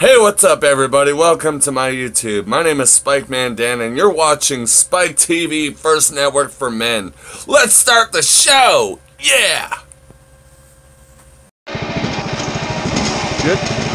Hey, what's up, everybody? Welcome to my YouTube. My name is Spike Man Dan, and you're watching Spike TV First Network for Men. Let's start the show! Yeah! Good.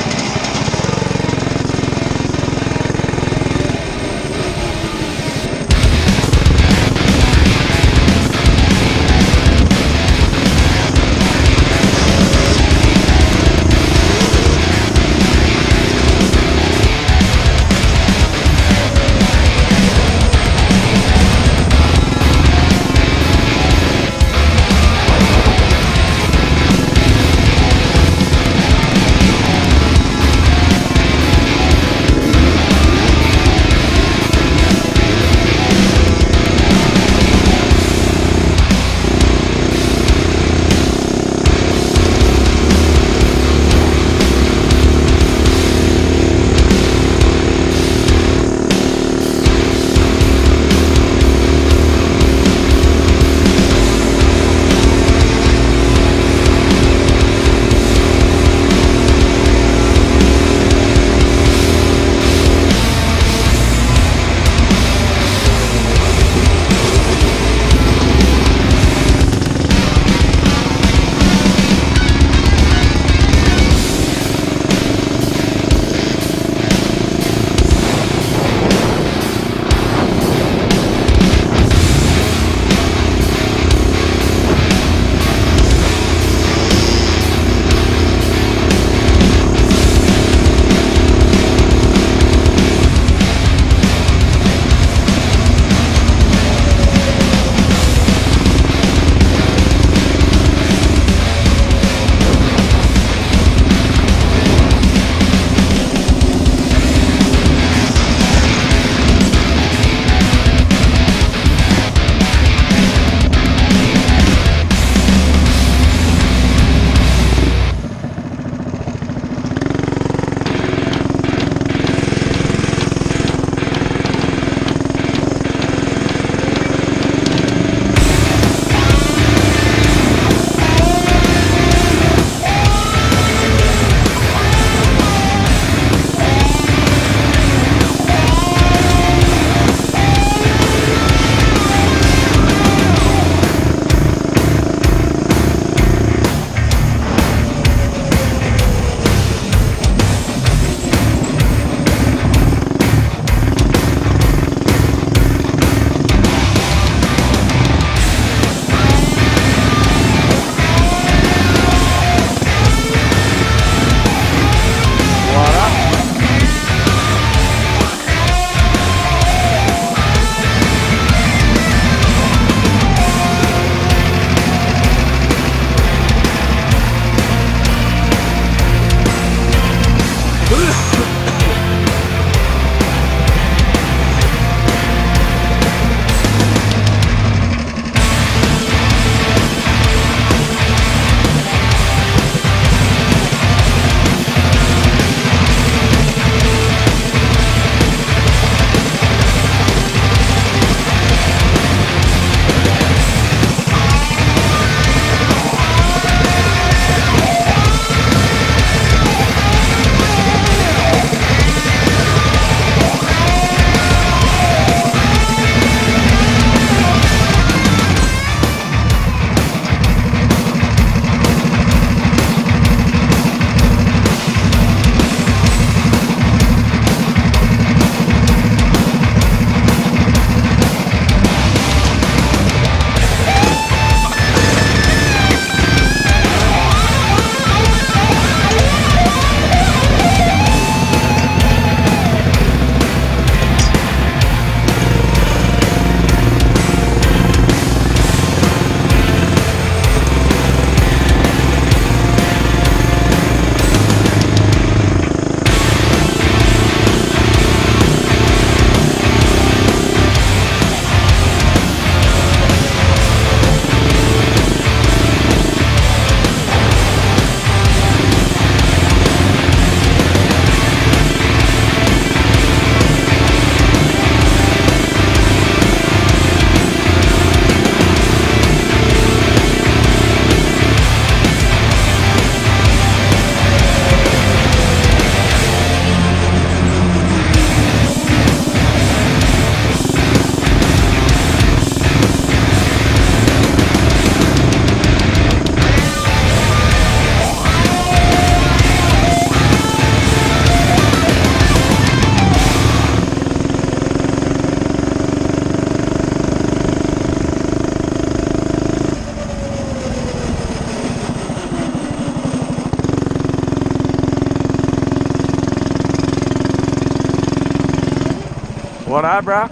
Bro?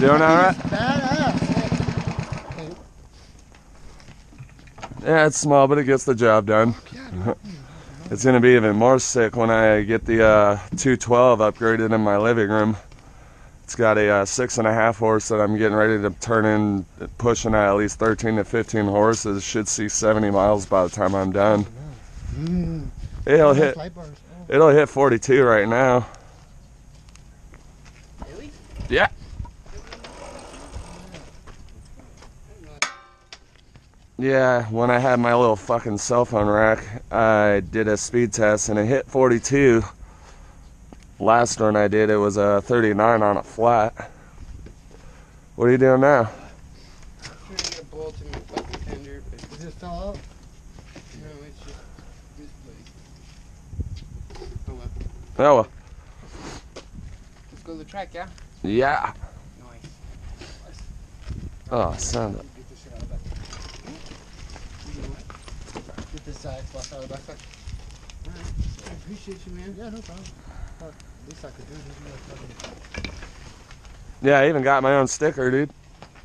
Doing, all right? Badass. Yeah, it's small, but it gets the job done. It's gonna be even more sick when I get the uh, 212 upgraded in my living room. It's got a uh, six and a half horse that I'm getting ready to turn in, pushing at at least 13 to 15 horses. Should see 70 miles by the time I'm done. mm, It'll hit. Oh. It'll hit 42 right now. Yeah, when I had my little fucking cell phone rack, I did a speed test and it hit 42. Last one I did, it was a 39 on a flat. What are you doing now? get a bolt in my fucking tender, Is it still out? no, it's just misplaced. Oh well. Oh, well. Let's go to the track, yeah? yeah. Nice. Oh, son. Get this shit out of the back. Get this side flush out of the backpack. I appreciate you, man. Yeah, no problem. At least I could do it. Isn't that fucking- Yeah, I even got my own sticker, dude.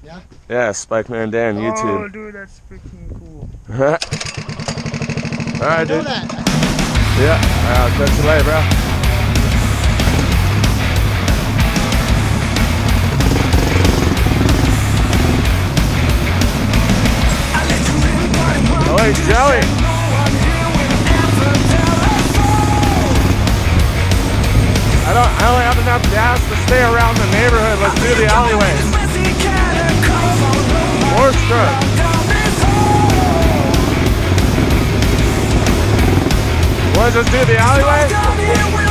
Yeah? Yeah, Spike Man Dan Oh, YouTube. dude, that's freaking cool. All right, dude. that. Yeah, I'll catch you later, bro. Oh, hey, Joey. Gas to stay around the neighborhood. Let's do the alleyway. Horse truck. Let's just do the alleyway.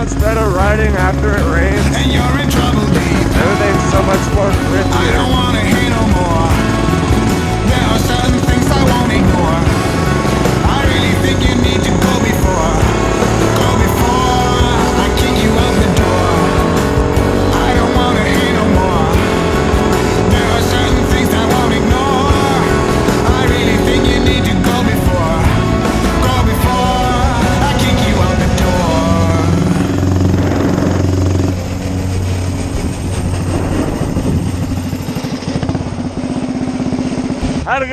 instead of riding after it rains. And you're in trouble, deep. Everything's so much more prettier. I don't wanna hear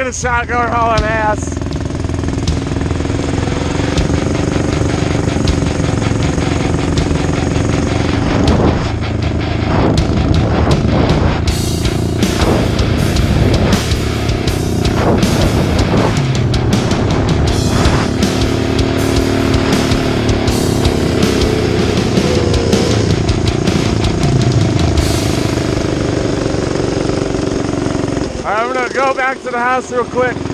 How to get a shot going hauling ass. Back to the house real quick.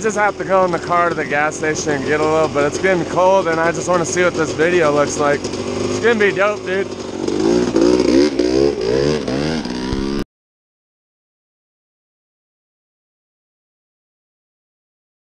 Just have to go in the car to the gas station and get a little, but it's getting cold and I just want to see what this video looks like. It's gonna be dope, dude.